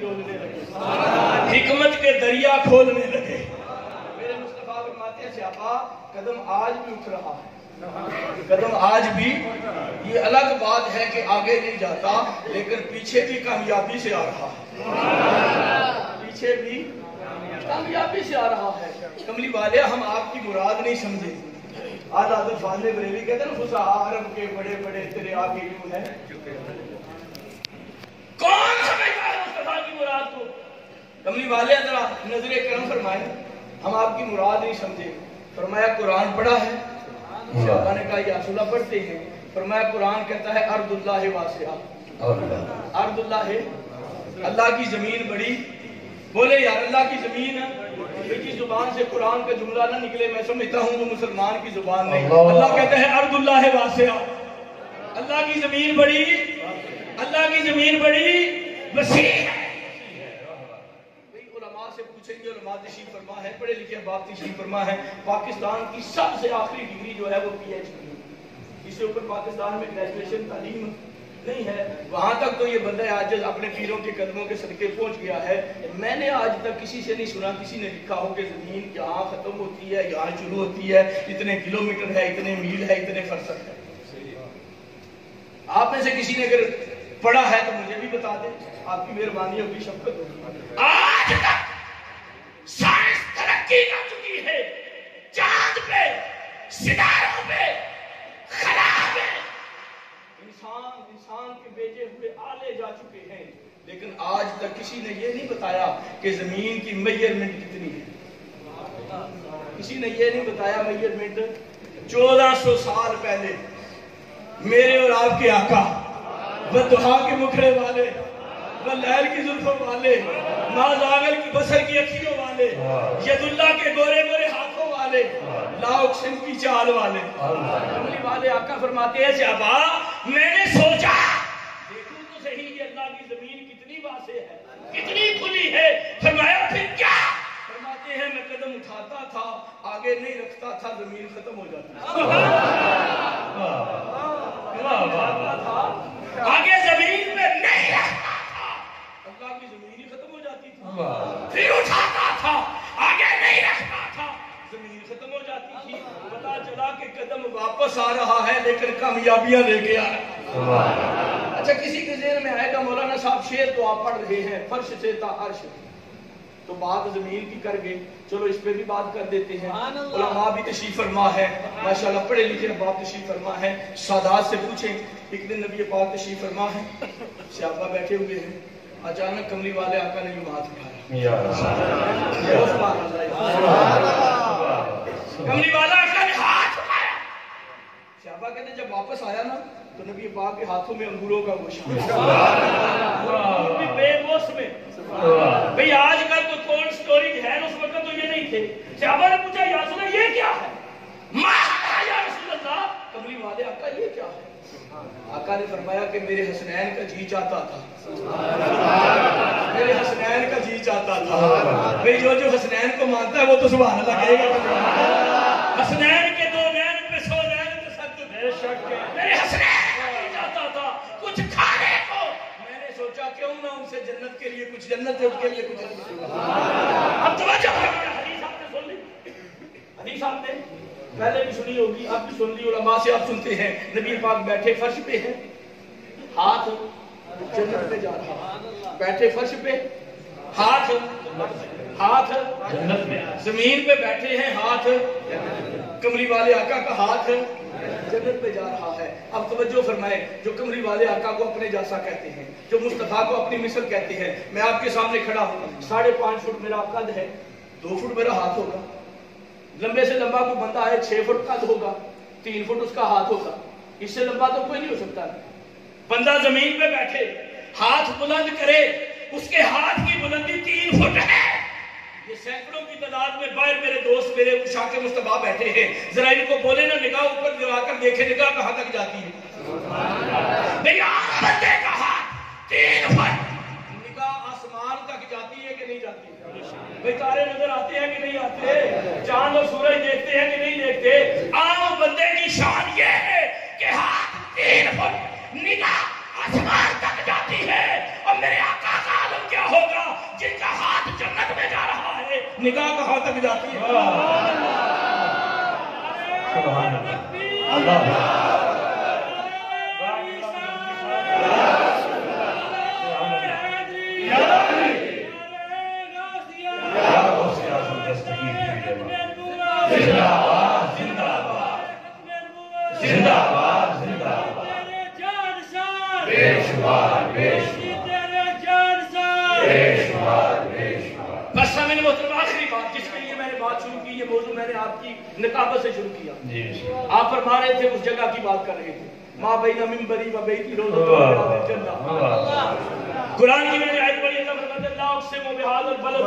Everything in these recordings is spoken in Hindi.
रोलने लगे। हिकमत के दरिया खोलने लगे। मेरे मुस्तफ़ा फरमाते हैं स्यापा कदम आज भी उठ रहा है। कदम आज भी ये अलग बात है कि आगे नहीं जाता लेकिन पीछे भी कामयाबी से आ रहा है। पीछे भी कामयाबी से आ रहा है। कमली वाले हम आपकी मुराद नहीं समझे। आज आदर फाजले बरेली कहते ना फुसा अरब के बड़े बड़े तेरे आगे यूँ है। कौन की मुराद को। कमली वाले जरा नजरे करम फरमाए हम आपकी मुराद नहीं समझे। फरमाया कुरान पढ़ा है। शाबा ने कहा या सुला पढ़ते हैं। फरमाया कुरान कहता है अर्दुल्लाह वासिया अर्दुल्लाह है। अल्लाह की ज़मीन बड़ी। बोले यार अल्लाह की ज़मीन की ज़ुबान से कुरान का जुमला ना निकले मैं समझता हूँ वो मुसलमान की ज़ुबान नहीं। अल्लाह। कहते हैं अर्दुल्लाह वासिया अल्लाह की ज़मीन बड़ी। अल्लाह की ज़मीन बड़ी। वसी है उलमा से उलमा तशरीफ़ फरमा है, पढ़े लिखे बाप तशरीफ़ फरमा है, पाकिस्तान की सबसे आखिरी डिग्री जो है वो पीएचडी इससे ऊपर पाकिस्तान में ग्रेजुएशन तालीम नहीं है। वहाँ तक तो ये बंदा आज अपने पीरों के कदमों के सदके पहुँच गया है। मैंने आज तक किसी से नहीं सुना, किसी ने लिखा हो कि ज़मीन यहाँ खत्म होती है यहाँ शुरू होती है, इतने किलोमीटर है, इतने मील है, इतने फरसत है। आप में से किसी ने अगर पढ़ा है तो मुझे भी बता दें, आपकी मेहरबानी होगी शफकत होगी। तरक्की कर चुकी है। चाँद पे सितारों पे खला पे इंसान इंसान के भेजे हुए आले जा चुके हैं। लेकिन आज तक किसी ने ये नहीं बताया कि ज़मीन की मेज़रमेंट कितनी है। किसी ने ये नहीं बताया मेज़रमेंट 1400 साल पहले। मेरे और आपके आका वह दुहा के मुखड़े वाले वह लहर की जुल्फों वाले नाजागल की बसर की अखियों वाले यदुल्ला के गोरे गोरे हाथों वाले लाउक्सन की चाल वाले। कमली वाले आका फरमाते हैं जाबा मैंने सोचा देखूँ तो सही ये अल्लाह की ज़मीन कितनी वासे है कितनी खुली है फरमाया फिर क्या? फरमाते हैं मैं कदम उठाता था आगे नहीं रखता था ज़मीन खत्म हो जाती। था आगे ज़मीन में नहीं रखता था अल्लाह की ज़मीन ही खत्म हो जाती थी फिर उठाता था आगे नहीं रखता था ज़मीन खत्म हो जाती थी पता चला कि कदम वापस आ रहा है लेकिन कामयाबियाँ लेके आ रहा है अच्छा किसी के में आएगा मौलाना साहब शेर तो आप पढ़ रहे हैं फर्श से था अर्श तो बात ज़मीन की कर गए। चलो इस पे भी बात कर देते हैं। उलमा भी तशरीफ़ फरमा है। माशाल्लाह पढ़े लिखे बाप तशरीफ़ फरमा है। सादात से पूछें एक दिन नबी पाक तशरीफ़ फरमा है। श्यापा बैठे हुए हैं। अचानक कमली वाले आका ने यूँ हाथ उठाया कमली वाला हाथ उठाया। कहते जब वापस आया ना तो नबी पाक के हाथों में अंगूरों का गोशा में। भाई आजकल तो कोल्ड स्टोरेज है उस वक्त तो ये नहीं थे। सहाबा ने पूछा या सुना ये क्या है? कमली वाले आका ये क्या है? आका ने फरमाया कि मेरे हसनैन का जी चाहता था मेरे हसनैन का जी चाहता था भाई, जो जो हसनैन को मानता है, वो तो सुबह कहेगा। हसनैन के दो नैन पे सौ नैन बेशक मेरे हसनैन का जी चाहता था, कुछ खाने को। मैंने सोचा, क्यों ना उनसे जन्नत के लिए कुछ जन्नत है उसके लिए कुछ अब तवज्जो हदीस आपने सुन ली? हदीस आपने? पहले भी सुनी होगी, अब भी सुन ली। उलमा से आप सुनते हैं। नबी पाक बैठे फर्श पे हैं। हाथ जन्नत जा रहा। बैठे फर्श पे। हाथ हाथ जन्नत में ज़मीन पे बैठे हैं, हाथ। कमरी वाले आका का हाथ जन्नत पे जा रहा है। अब तवज्जो फरमाए, जो कमरी वाले आका को अपने जैसा कहते हैं, जो मुस्तफ़ा को अपनी मिसल कहते हैं, मैं आपके सामने खड़ा हूँ। साढ़े पाँच फुट मेरा कद है, दो फुट मेरा हाथ होगा। लंबे से लंबा कोई बंदा है छह फुट कद होगा, तीन फुट उसका हाथ होगा। इससे लंबा तो कोई नहीं हो सकता। बंदा ज़मीन पे बैठे, हाथ बुलंद करे उसके हाथ की बुलंदी तीन फुट है। ये सैकड़ों की तादाद में बाहर मेरे दोस्त, मेरे शाके मुस्तबा बैठे हैं। जरा इनको बोले ना, निगाह ऊपर दिलाकर देखे, निगाह कहाँ तक जाती है? निगाह कहाँ तक जाती है। अल्लाह निकाबत से शुरू किया। आप फरमा रहे थे उस जगह की बात कर रहे थे। माँ बई नमिन बरी व बई रोज कुरान की मैंने आयत पढ़ी अल्लाह से मुबिहाद और बलद।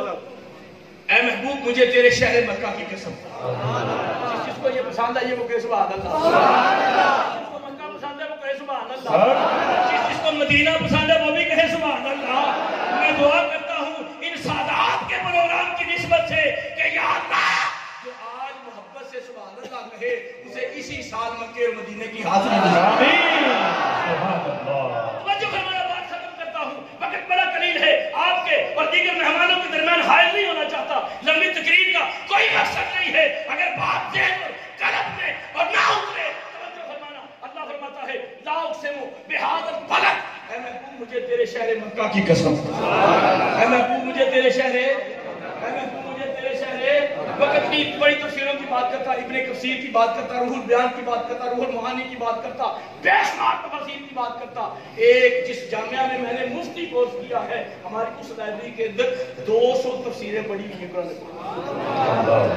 ए महबूब मुझे तेरे शहर मक्का की कसम। जिस जिसको ये पसंद है ये वो सुभान अल्लाह। जिसको मक्का पसंद है वो सुभान अल्लाह। जिस जिसको मदीना पसंद साल मक्के और मदीने की हाजिरी तवज्जो फरमाना बात खत्म करता हूँ वक्त बड़ा कलील है। आपके और दीगर मेहमानों के दरमियान हायल नहीं होना चाहता। लंबी तकरीर का कोई मकसद नहीं है। अगर बात देख कलम में और ना उतरे अल्लाह फरमाता है लाओ से मुँह बेहादत फलक मुझे तेरे शहर मक्का की कसम। मुझे तेरे शहर ऐ महबूब मुझे तेरे शहर वक्त की बड़ी तफसीरों की बात करता इब्ने कसीर की बात करता रूहुल बयान की बात करता रूहुल मुहानी की बात करता बेशुमार तफसीर की बात करता एक जिस जामिया में मैंने मुफ्ती कोर्स किया है हमारी उस लाइब्रेरी के अंदर 200 तफसीरें पढ़ी हुई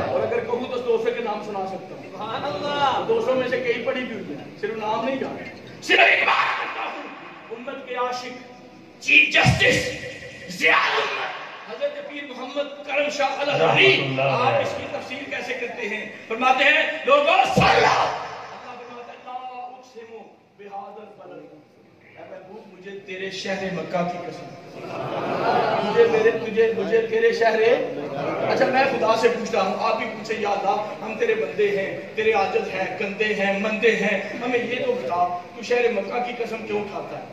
और अगर कहूँ तो 200 के नाम सुना सकता हूँ। 200 में से कई पढ़ी भी हुई है सिर्फ़ नाम नहीं जाने। सिर्फ़ एक बात करता हूँ उम्मत के आशिक चीफ जस्टिस जियाउल उम्मत हज़रत पीर मोहम्मद करम शाह आप इसकी तफसीर कैसे करते हैं? फरमाते हैं लोगों सुन लो अल्लाह फरमाता ला उक़सिमु बिहादल बलद ऐ महबूब मुझे तेरे शहर मक्का की कसम। मुझे मेरे तुझे मुझे तेरे शहर। अच्छा मैं खुदा से पूछता हूँ आप भी पूछे या अल्लाह हम तेरे बंदे हैं तेरे आजत हैं गंदे हैं मंदे हैं। हमें ये तो बता तू शहर मक्का की कसम क्यों उठाता है?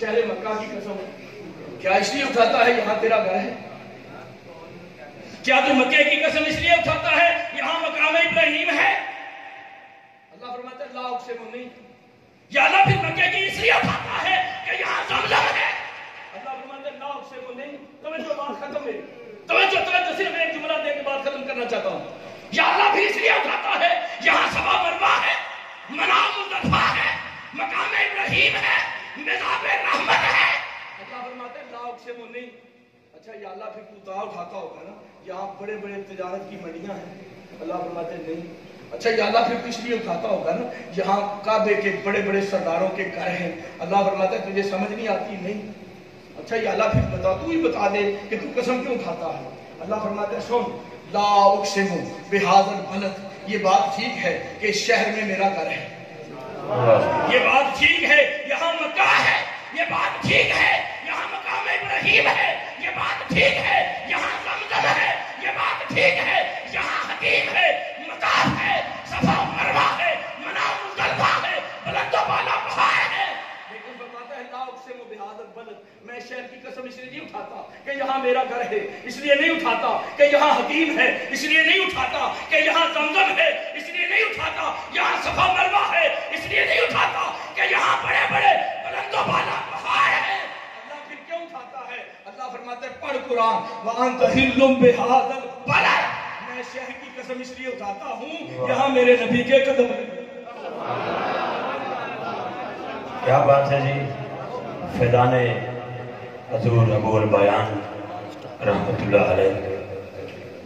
शहर मक्का की कसम क्या इसलिए उठाता है? यहाँ तेरा घर है। क्या तू मक्के की कसम इसलिए उठाता है? यहाँ मकाम इब्राहिम है। अल्लाह फरमाता अल्लाह से नहीं या अल्लाह फिर मक्के की इसलिए उठाता है कि यहाँ जमजम है। अल्लाह अल्लाह से नहीं बात खत्म है। सिर्फ़ एक जुमला बात खत्म करना चाहता हूँ। या अल्लाह इसलिए उठाता है मरवा है है, मकाम इब्राहिम है निज़ाम हैं से नहीं अच्छा ये अल्लाह फिर तू दाव उठाता होगा ना। यहाँ बड़े बड़े तजारत की मंडियाँ हैं। अल्लाह फरमाते, नहीं। अच्छा ये अल्लाह फिर लिए उठाता होगा ना। यहाँ काबे के बड़े बड़े सरदारों के घर हैं। अल्लाह फरमाते हैं, तुझे समझ नहीं आती? नहीं। अच्छा ये अल्लाह फिर बता, तू ही बता दे कि तू कसम क्यों खाता है? अल्लाह फरमाते हैं, सुन, ला उकसिमु बिहादल बलद ये बात ठीक है कि शहर में मेरा घर है। ये बात ठीक है, यहाँ मक्का है। नहीं उठाता कि यहाँ मेरा घर है, इसलिए नहीं उठाता कि यहाँ हकीम है, इसलिए नहीं उठाता कि यहाँ जमजम है, इसलिए नहीं उठाता यहाँ सफ़ा मरवा है, इसलिए नहीं उठाता कि यहाँ बड़े बड़े बुलंदो वाला पहाड़ है। अल्लाह फिर क्यों उठाता है? अल्लाह फरमाते पढ़ कुरान। वहाँ तहिल्लुम बिहादल बलद मैं शहर की कसम इसलिए उठाता हूँ, यहाँ मेरे नबी के कदम क्या बात है जी? फैदान हजूर अबूल बयान रहमतुल्लाह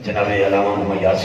जनाब अलामा मोहम्मद